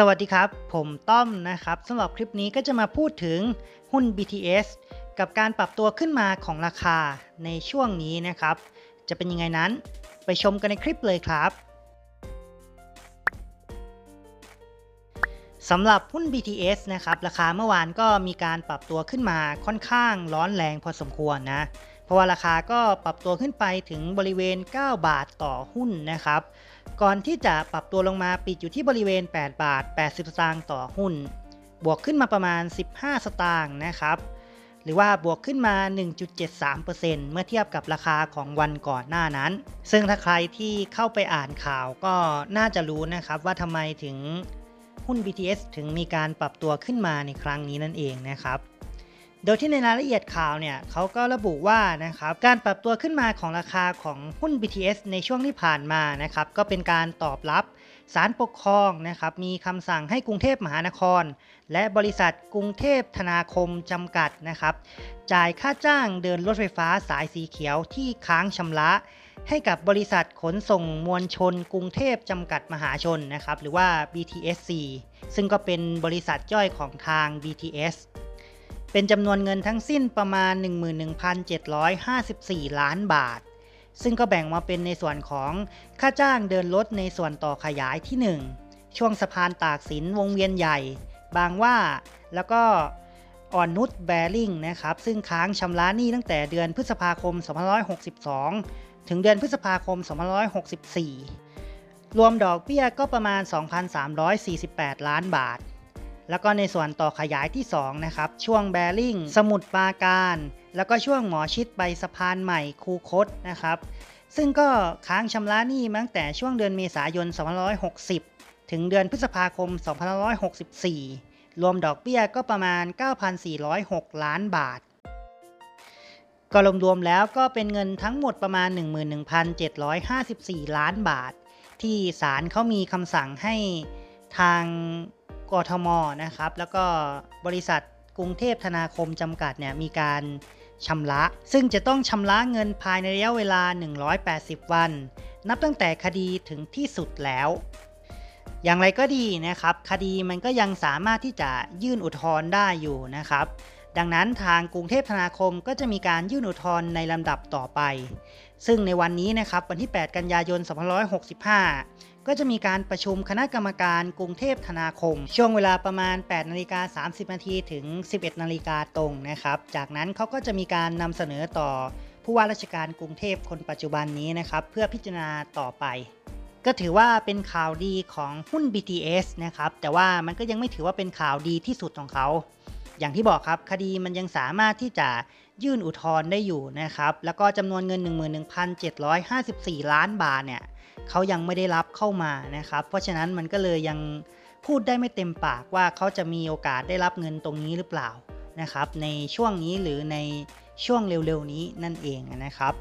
สวัสดีครับ ผมต้อมนะครับสำหรับคลิปนี้ก็จะมาพูดถึงหุ้น BTS กับการปรับตัวขึ้นมาของราคาในช่วงนี้นะครับ จะเป็นยังไงนั้นไปชมกันในคลิปเลยครับสำหรับหุ้น BTS นะครับราคาเมื่อวานก็มีการปรับตัวขึ้นมาค่อนข้างร้อนแรงพอสมควรนะ เพราะว่าราคาก็ปรับตัวขึ้นไปถึงบริเวณ 9 บาทต่อหุ้นนะครับ ก่อนที่จะปรับตัวลงมาปิดอยู่ที่บริเวณ 8 บาท 80 สตางค์ต่อหุ้น บวกขึ้นมาประมาณ 15 สตางค์นะครับ หรือว่าบวกขึ้นมา 1.73%เมื่อเทียบกับราคาของวันก่อนหน้านั้น ซึ่งถ้าใครที่เข้าไปอ่านข่าวก็น่าจะรู้นะครับว่าทำไมถึงหุ้น BTS ถึงมีการปรับตัวขึ้นมาในครั้งนี้นั่นเองนะครับ โดยที่ในรายละเอียดข่าวเนี่ยเขาก็ระบุว่านะครับการปรับตัวขึ้นมาของราคาของหุ้น BTS ในช่วงที่ผ่านมานะครับก็เป็นการตอบรับศาลปกครองนะครับมีคำสั่งให้กรุงเทพมหานคร และบริษัทกรุงเทพธนาคมจำกัดนะครับจ่ายค่าจ้างเดินรถไฟฟ้าสายสีเขียวที่ค้างชำระให้กับบริษัทขนส่งมวลชน กรุงเทพจำกัดมหาชนนะครับหรือว่า BTSC ซึ่งก็เป็นบริษัทย่อยของทาง BTS เป็นจำนวนเงินทั้งสิ้นประมาณ 11,754 ล้านบาท ซึ่งก็แบ่งมาเป็นในส่วนของค่าจ้างเดินรถในส่วนต่อขยายที่ 1 ช่วงสะพานตากสินวงเวียนใหญ่ บางว่าแล้วก็อ่อนนุชแบริ่งนะครับ ซึ่งค้างชำระหนี้ตั้งแต่เดือนพฤษภาคม 2562 ถึงเดือนพฤษภาคม 2564 รวมดอกเบี้ยก็ประมาณ 2,348 ล้านบาท แล้วก็ในส่วนต่อขยายที่2นะครับช่วงแบริ่งสมุทรปาการ แล้วก็ช่วงหมอชิดไปสะพานใหม่คูคตนะครับซึ่งก็ค้างชำระหนี้มาตั้งแต่ช่วงเดือนเมษายน 2560 ถึงเดือนพฤษภาคม 2564 รวมดอกเบี้ยก็ประมาณ 9,406 ล้านบาท ก็รวมๆแล้วก็เป็นเงินทั้งหมดประมาณ 11,754 ล้านบาท ที่ศาลเขามีคำสั่งให้ทาง กทมนะครับ แล้วก็บริษัทกรุงเทพธนาคมจำกัดเนี่ยมีการชำระ ซึ่งจะต้องชำระเงินภายในระยะเวลา 180 วัน นับตั้งแต่คดีถึงที่สุดแล้ว อย่างไรก็ดีนะครับ คดีมันก็ยังสามารถที่จะยื่นอุทธรณ์ได้อยู่นะครับ ดังนั้นทางกรุงเทพธนาคมก็จะมีการยื่นอุทธรณ์ในลำดับต่อไป ซึ่งในวันนี้นะครับวันที่ 8 กันยายน 2565 ก็จะมีการประชุมคณะกรรมการกรุงเทพธนาคม ช่วงเวลาประมาณ 8 นาฬิกา 30 นาทีถึง 11 นาฬิกาตรงนะครับ จากนั้นเขาก็จะมีการนำเสนอต่อผู้ว่าราชการกรุงเทพคนปัจจุบันนี้นะครับ เพื่อพิจารณาต่อไป ก็ถือว่าเป็นข่าวดีของหุ้น BTS นะครับ แต่ว่ามันก็ยังไม่ถือว่าเป็นข่าวดีที่สุดของเขา อย่างที่บอกครับคดีมันยังสามารถที่จะยื่นอุทธรณ์ได้อยู่นะครับ แล้วก็จำนวนเงิน 11,754 ล้านบาทเนี่ย เขายังไม่ได้รับเข้ามานะครับ เพราะฉะนั้นมันก็เลยยังพูดได้ไม่เต็มปากว่าเขาจะมีโอกาสได้รับเงินตรงนี้หรือเปล่านะครับ ในช่วงนี้หรือในช่วงเร็วๆนี้นั่นเองนะครับ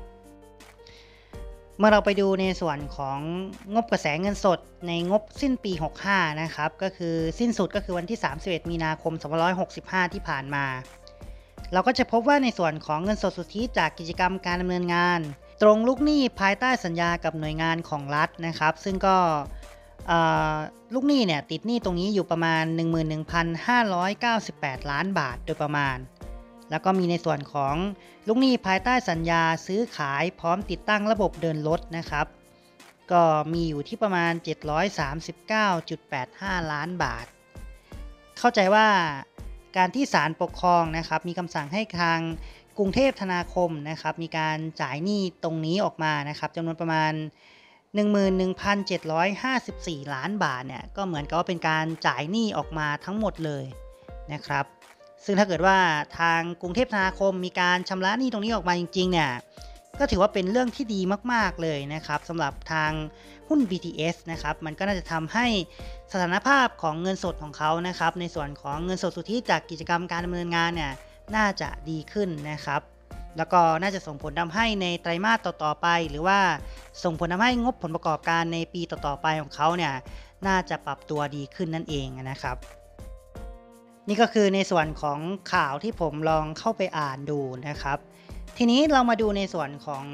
เมื่อเราไปดูในส่วนของงบกระแสเงินสดในงบสิ้นปี 65 นะครับ ก็คือสิ้นสุดก็คือวันที่ 31 มีนาคม 2565 ที่ผ่านมา เราก็จะพบว่าในส่วนของเงินสดสุทธิจากกิจกรรมการดำเนินงาน ตรงลูกหนี้ภายใต้สัญญากับหน่วยงานของรัฐนะครับ ซึ่งก็ลูกหนี้เนี่ยติดหนี้ตรงนี้อยู่ประมาณ 11,598 ล้านบาทโดยประมาณ แล้วก็มีในส่วนของลูกหนี้ภายใต้สัญญาซื้อขายพร้อมติดตั้งระบบเดินรถนะครับ ก็มีอยู่ที่ประมาณ 739.85 ล้านบาท เข้าใจว่าการที่ศาลปกครองนะครับมีคำสั่งให้ทาง กรุงเทพธนาคมนะครับมีการจ่ายหนี้ตรงนี้ออกมานะครับจำนวนประมาณ 11,754 ล้านบาทเนี่ยก็เหมือนกับว่าเป็นการจ่ายหนี้ออกมาทั้งหมดเลยนะครับซึ่งถ้าเกิดว่าทางกรุงเทพธนาคมมีการชำระหนี้ตรงนี้ออกมาจริงๆเนี่ยก็ถือว่าเป็นเรื่องที่ดีมาก ๆ เลยนะครับสำหรับทางหุ้น BTS นะครับมันก็น่าจะทำให้สถานภาพของเงินสดของเขานะครับในส่วนของเงินสดสุทธิจากกิจกรรมการดำเนินงานเนี่ย น่าจะดีขึ้นนะครับ แล้วก็น่าจะส่งผลทำให้ในไตรมาสต่อๆไป หรือว่าส่งผลทำให้งบผลประกอบการในปีต่อๆไปของเขาเนี่ยน่าจะปรับตัวดีขึ้นนั่นเองนะครับนี่ก็คือในส่วนของข่าวที่ผมลองเข้าไปอ่านดูนะครับ ทีนี้เรามาดูในส่วนของ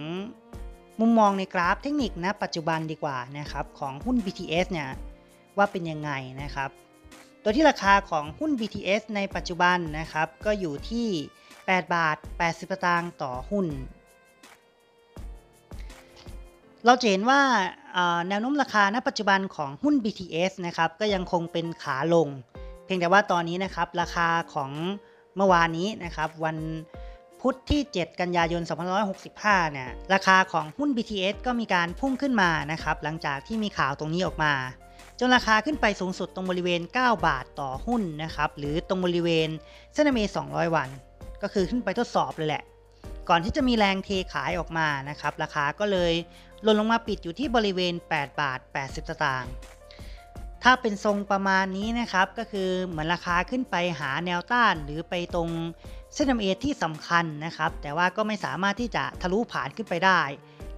มุมมองในกราฟเทคนิคณปัจจุบันดีกว่านะครับของหุ้น BTS เนี่ยว่าเป็นยังไงนะครับ โดยที่ราคาของหุ้น BTS ในปัจจุบันนะครับ ก็อยู่ที่ 8 บาท 80สตางค์ต่อหุ้น เราจะเห็นว่าแนวโน้มราคาณปัจจุบันของหุ้น BTS นะครับ ก็ยังคงเป็นขาลง เพียงแต่ว่าตอนนี้นะครับ ราคาของเมื่อวานนี้นะครับ วันพุธที่ 7 กันยายน 2565 เนี่ย ราคาของหุ้น BTS ก็มีการพุ่งขึ้นมานะครับ หลังจากที่มีข่าวตรงนี้ออกมา จนราคาขึ้นไปสูงสุดตรงบริเวณ 9 บาทต่อหุ้นนะครับ หรือตรงบริเวณเส้นเม200 วัน ก็คือขึ้นไปทดสอบเลยแหละ ก่อนที่จะมีแรงเทขายออกมานะครับ ราคาก็เลยลดลงมาปิดอยู่ที่บริเวณ 8 บาท 80สตางค์ถ้าเป็นทรงประมาณนี้นะครับ ก็คือเหมือนราคาขึ้นไปหาแนวต้านหรือไปตรงเส้น MA ที่สำคัญนะครับ แต่ว่าก็ไม่สามารถที่จะทะลุผ่านขึ้นไปได้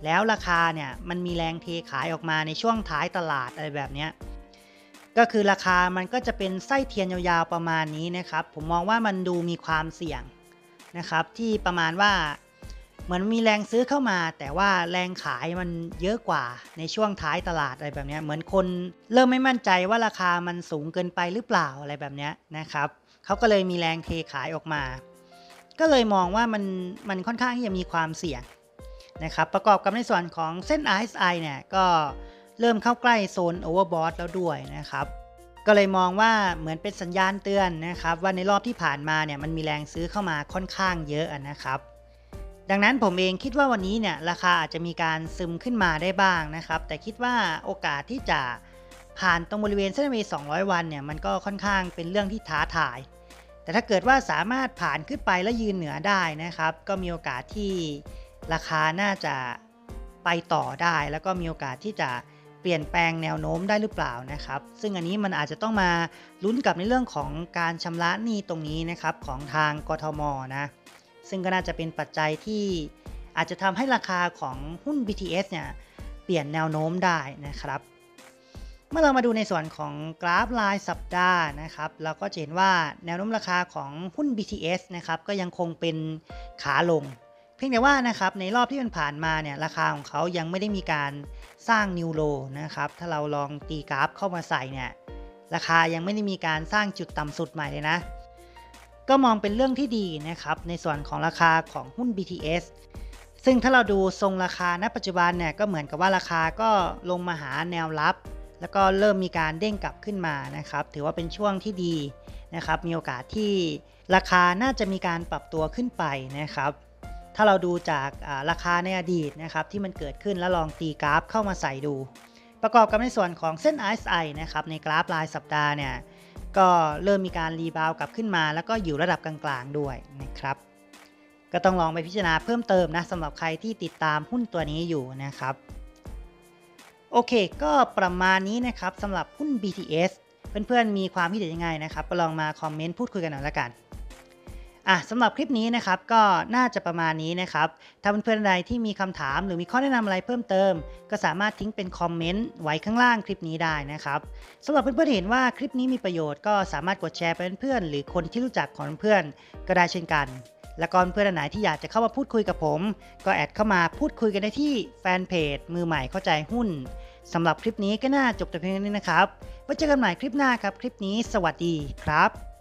แล้วราคาเนี่ยมันมีแรงเทขายออกมาในช่วงท้ายตลาดอะไรแบบนี้ ก็คือราคามันก็จะเป็นไส้เทียนยาวๆประมาณนี้นะครับ ผมมองว่ามันดูมีความเสี่ยงนะครับ ที่ประมาณว่าเหมือนมีแรงซื้อเข้ามา แต่ว่าแรงขายมันเยอะกว่าในช่วงท้ายตลาดอะไรแบบนี้เหมือนคนเริ่มไม่มั่นใจว่าราคามันสูงเกินไปหรือเปล่าอะไรแบบนี้นะครับเขาก็เลยมีแรงเทขายออกมา ก็เลยมองว่ามันมันค่อนข้างที่จะมีความเสี่ยงนะครับ ประกอบกับในส่วนของเส้น RSI เนี่ยก็ เริ่มเข้าใกล้โซน overbought แล้วด้วยนะครับ ก็เลยมองว่าเหมือนเป็นสัญญาณเตือนนะครับ ว่าในรอบที่ผ่านมาเนี่ยมันมีแรงซื้อเข้ามาค่อนข้างเยอะนะครับ ดังนั้นผมเองคิดว่าวันนี้เนี่ยราคาอาจจะมีการซึมขึ้นมาได้บ้างนะครับ แต่คิดว่าโอกาสที่จะผ่านตรงบริเวณเส้นเม200 วันเนี่ยมันก็ค่อนข้างเป็นเรื่องที่ท้าทาย แต่ถ้าเกิดว่าสามารถผ่านขึ้นไปและยืนเหนือได้นะครับ ก็มีโอกาสที่ราคาน่าจะไปต่อได้ แล้วก็มีโอกาสที่จะ เปลี่ยนแปลงแนวโน้มได้หรือเปล่านะครับ ซึ่งอันนี้มันอาจจะต้องมาลุ้นกับในเรื่องของการชำระหนี้ตรงนี้นะครับของทางกทมนะซึ่งก็น่าจะเป็นปัจจัยที่อาจจะทำให้ราคาของหุ้น BTS เนี่ยเปลี่ยนแนวโน้มได้นะครับ เมื่อเรามาดูในส่วนของกราฟรายสัปดาห์นะครับ เราก็จะเห็นว่าแนวโน้มราคาของหุ้น BTS นะครับก็ยังคงเป็นขาลง พียงแต่ว่านะครับในรอบที่มันผ่านมาเนี่ยราคาของเขายังไม่ได้มีการสร้างนิวโลนะครับถ้าเราลองตีกราฟเข้ามาใส่เนี่ยราคายังไม่ได้มีการสร้างจุดต่ำสุดใหม่เลยนะ ก็มองเป็นเรื่องที่ดีนะครับในส่วนของราคาของหุ้น BTS ซึ่งถ้าเราดูทรงราคาณปัจจุบันเนี่ยก็เหมือนกับว่าราคาก็ลงมาหาแนวรับ แล้วก็เริ่มมีการเด้งกลับขึ้นมานะครับถือว่าเป็นช่วงที่ดีนะครับมีโอกาสที่ราคาน่าจะมีการปรับตัวขึ้นไปนะครับ ถ้าเราดูจากราคาในอดีตนะครับที่มันเกิดขึ้นแล้วลองตีกราฟเข้ามาใส่ดู ประกอบกับในส่วนของเส้น RSI นะครับในกราฟรายสัปดาห์เนี่ยก็เริ่มมีการรีบาวกลับขึ้นมา แล้วก็อยู่ระดับกลางๆด้วยนะครับก็ต้องลองไปพิจารณาเพิ่มเติมนะสำหรับใครที่ติดตามหุ้นตัวนี้อยู่นะครับโอเค ก็ประมาณนี้นะครับสำหรับหุ้น BTS เพื่อนๆมีความคิดเห็นยังไงนะครับลองมาคอมเมนต์พูดคุยกันหน่อยละกัน อะสำหรับคลิปนี้นะครับก็น่าจะประมาณนี้นะครับ ถ้าเพื่อนๆใดที่มีคำถามหรือมีข้อแนะนำอะไรเพิ่มเติม ก็สามารถทิ้งเป็นคอมเมนต์ไว้ข้างล่างคลิปนี้ได้นะครับสำหรับเพื่อนๆเห็นว่าคลิปนี้มีประโยชน์ก็สามารถกดแชร์ไปเพื่อนๆหรือคนที่รู้จักของเพื่อนก็ได้เช่นกัน และก็เพื่อนๆไหนที่อยากจะเข้ามาพูดคุยกับผม ก็แอดเข้ามาพูดคุยกันได้ที่แฟนเพจมือใหม่เข้าใจหุ้นสำหรับคลิปนี้ก็น่าจบแต่เพียงนี้นะครับไว้เจอกันใหม่คลิปหน้าครับ คลิปนี้สวัสดีครับ